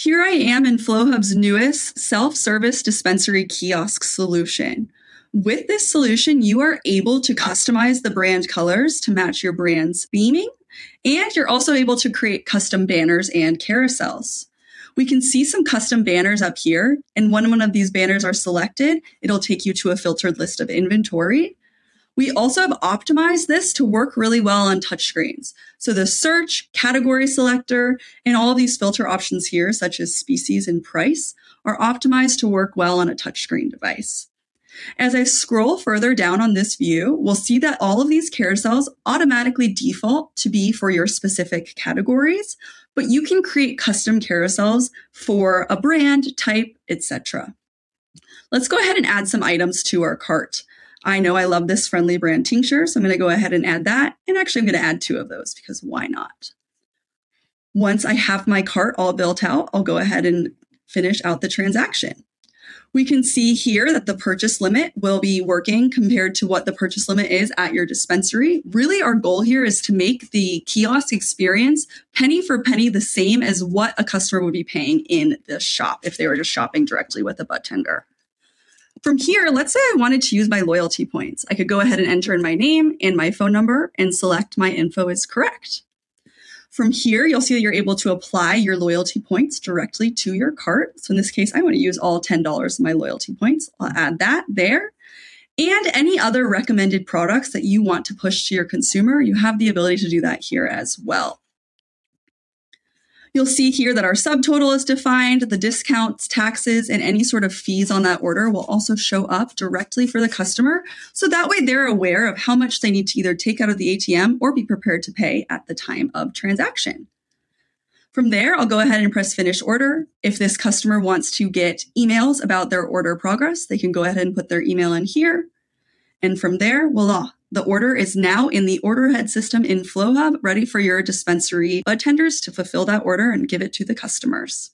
Here I am in Flowhub's newest self service dispensary kiosk solution. With this solution, you are able to customize the brand colors to match your brand's theming, and you're also able to create custom banners and carousels. We can see some custom banners up here, and when one of these banners are selected, it'll take you to a filtered list of inventory. We also have optimized this to work really well on touchscreens. So the search, category selector, and all of these filter options here, such as species and price, are optimized to work well on a touchscreen device. As I scroll further down on this view, we'll see that all of these carousels automatically default to be for your specific categories, but you can create custom carousels for a brand, type, etc. Let's go ahead and add some items to our cart. I know I love this friendly brand tincture, so I'm going to go ahead and add that. And actually, I'm going to add two of those because why not? Once I have my cart all built out, I'll go ahead and finish out the transaction. We can see here that the purchase limit will be working compared to what the purchase limit is at your dispensary. Really, our goal here is to make the kiosk experience penny for penny the same as what a customer would be paying in the shop if they were just shopping directly with a bud tender. From here, let's say I wanted to use my loyalty points. I could go ahead and enter in my name and my phone number and select my info is correct. From here, you'll see that you're able to apply your loyalty points directly to your cart. So in this case, I want to use all $10 of my loyalty points. I'll add that there. And any other recommended products that you want to push to your consumer, you have the ability to do that here as well. You'll see here that our subtotal is defined, the discounts, taxes, and any sort of fees on that order will also show up directly for the customer. So that way they're aware of how much they need to either take out of the ATM or be prepared to pay at the time of transaction. From there, I'll go ahead and press finish order. If this customer wants to get emails about their order progress, they can go ahead and put their email in here. And from there, voila, the order is now in the order head system in Flowhub, ready for your dispensary bud tenders to fulfill that order and give it to the customers.